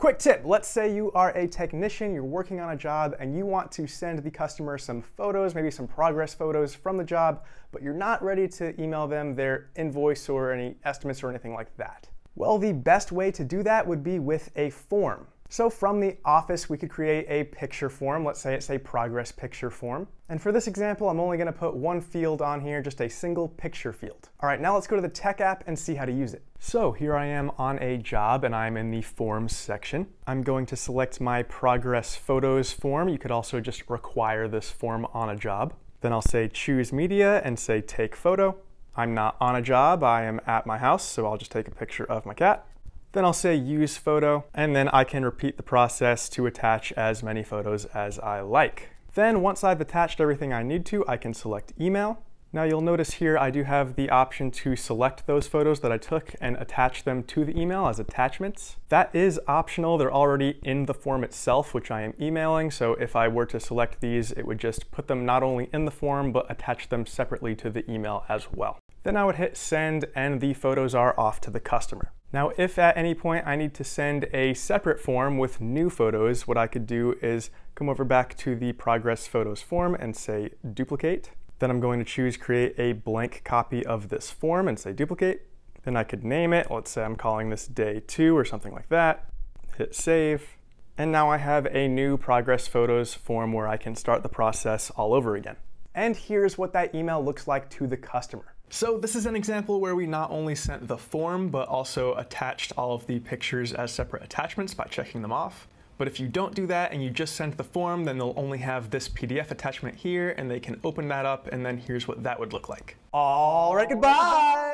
Quick tip, let's say you are a technician, you're working on a job, and you want to send the customer some photos, maybe some progress photos from the job, but you're not ready to email them their invoice or any estimates or anything like that. Well, the best way to do that would be with a form. So from the office, we could create a picture form. Let's say it's a progress picture form. And for this example, I'm only gonna put one field on here, just a single picture field. All right, now let's go to the tech app and see how to use it. So here I am on a job and I'm in the forms section. I'm going to select my progress photos form. You could also just require this form on a job. Then I'll say choose media and say take photo. I'm not on a job, I am at my house, so I'll just take a picture of my cat. Then I'll say use photo, and then I can repeat the process to attach as many photos as I like. Then once I've attached everything I need to, I can select email. Now you'll notice here I do have the option to select those photos that I took and attach them to the email as attachments. That is optional, they're already in the form itself, which I am emailing, so if I were to select these, it would just put them not only in the form, but attach them separately to the email as well. Then I would hit send and the photos are off to the customer. Now, if at any point I need to send a separate form with new photos, what I could do is come over back to the progress photos form and say duplicate. Then I'm going to choose create a blank copy of this form and say duplicate. Then I could name it. Let's say I'm calling this day two or something like that. Hit save. And now I have a new progress photos form where I can start the process all over again. And here's what that email looks like to the customer. So this is an example where we not only sent the form, but also attached all of the pictures as separate attachments by checking them off. But if you don't do that and you just send the form, then they'll only have this PDF attachment here and they can open that up and then here's what that would look like. All right, goodbye!